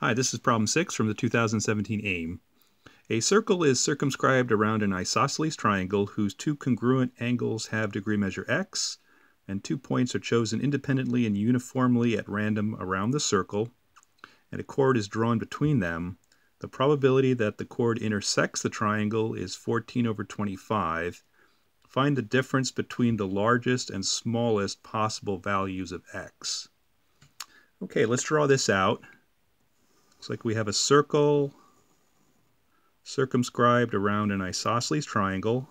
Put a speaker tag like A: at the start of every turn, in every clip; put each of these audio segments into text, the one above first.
A: Hi, this is problem 6 from the 2017 AIME. A circle is circumscribed around an isosceles triangle whose two congruent angles have degree measure x, and two points are chosen independently and uniformly at random around the circle, and a chord is drawn between them. The probability that the chord intersects the triangle is 14 over 25. Find the difference between the largest and smallest possible values of x. Okay, let's draw this out. Looks like we have a circle circumscribed around an isosceles triangle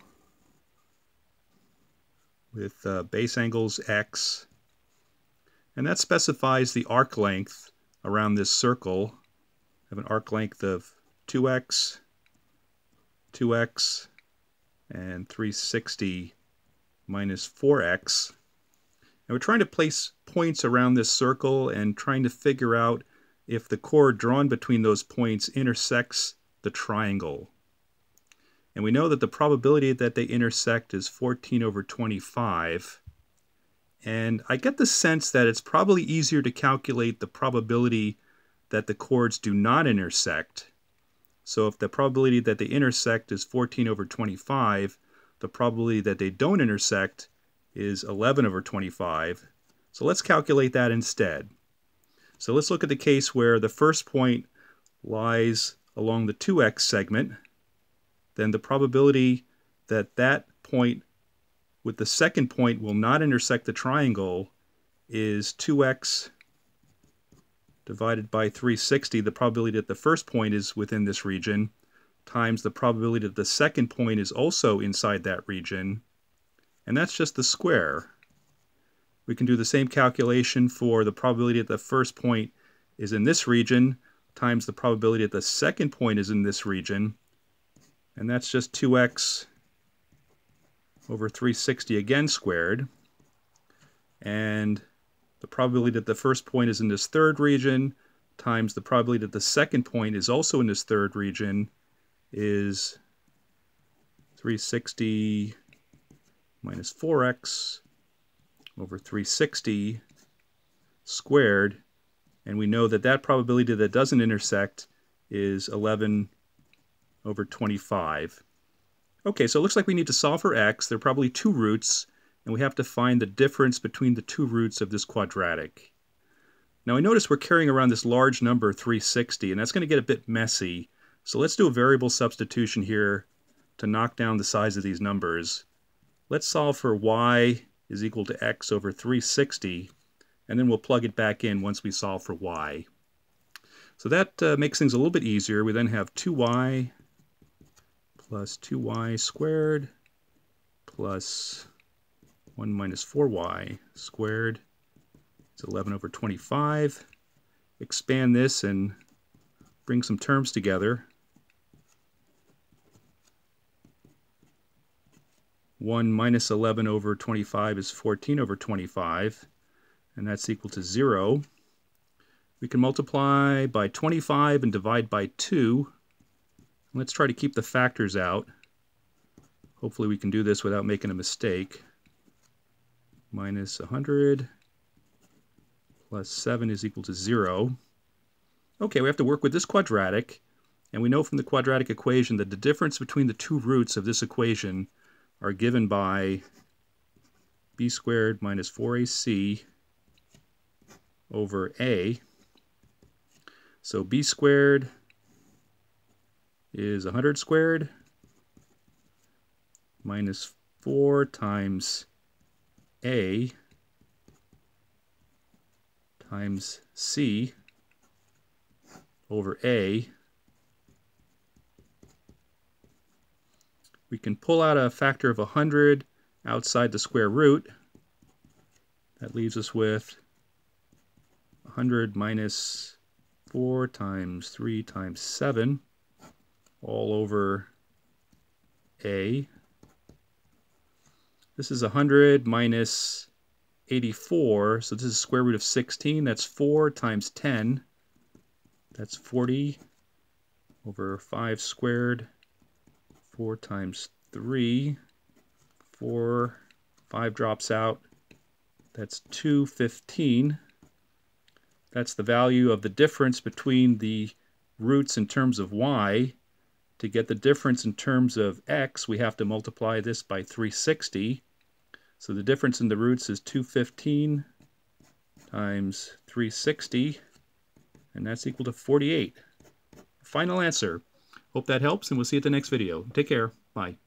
A: with uh, base angles x. And that specifies the arc length around this circle. I have an arc length of 2x, 2x, and 360 minus 4x. And we're trying to place points around this circle and trying to figure out if the chord drawn between those points intersects the triangle. And we know that the probability that they intersect is 14 over 25. And I get the sense that it's probably easier to calculate the probability that the chords do not intersect. So if the probability that they intersect is 14 over 25, the probability that they don't intersect is 11 over 25. So let's calculate that instead. So let's look at the case where the first point lies along the 2x segment. Then the probability that that point with the second point will not intersect the triangle is 2x divided by 360, the probability that the first point is within this region, times the probability that the second point is also inside that region, and that's just the square. We can do the same calculation for the probability that the first point is in this region times the probability that the second point is in this region. And that's just 2x over 360 again squared. And the probability that the first point is in this third region times the probability that the second point is also in this third region is 360 minus 4x over 360 squared, and we know that that probability that doesn't intersect is 11 over 25. Okay, so it looks like we need to solve for x. There are probably two roots, and we have to find the difference between the two roots of this quadratic. Now I notice we're carrying around this large number 360, and that's going to get a bit messy. So let's do a variable substitution here to knock down the size of these numbers. Let's solve for y is equal to x over 360, and then we'll plug it back in once we solve for y. So that uh, makes things a little bit easier. We then have 2y plus 2y squared plus 1 minus 4y squared. It's 11 over 25. Expand this and bring some terms together. 1 minus 11 over 25 is 14 over 25, and that's equal to 0. We can multiply by 25 and divide by 2. Let's try to keep the factors out. Hopefully we can do this without making a mistake. Minus 100 plus 7 is equal to 0. Okay, we have to work with this quadratic, and we know from the quadratic equation that the difference between the two roots of this equation are given by b squared minus 4ac over a. So b squared is 100 squared minus 4 times a times c over a we can pull out a factor of 100 outside the square root. That leaves us with 100 minus 4 times 3 times 7 all over A. This is 100 minus 84, so this is square root of 16. That's 4 times 10. That's 40 over 5 squared 4 times 3, 4, 5 drops out. That's 215. That's the value of the difference between the roots in terms of y. To get the difference in terms of x, we have to multiply this by 360. So the difference in the roots is 215 times 360, and that's equal to 48. Final answer. Hope that helps, and we'll see you at the next video. Take care. Bye.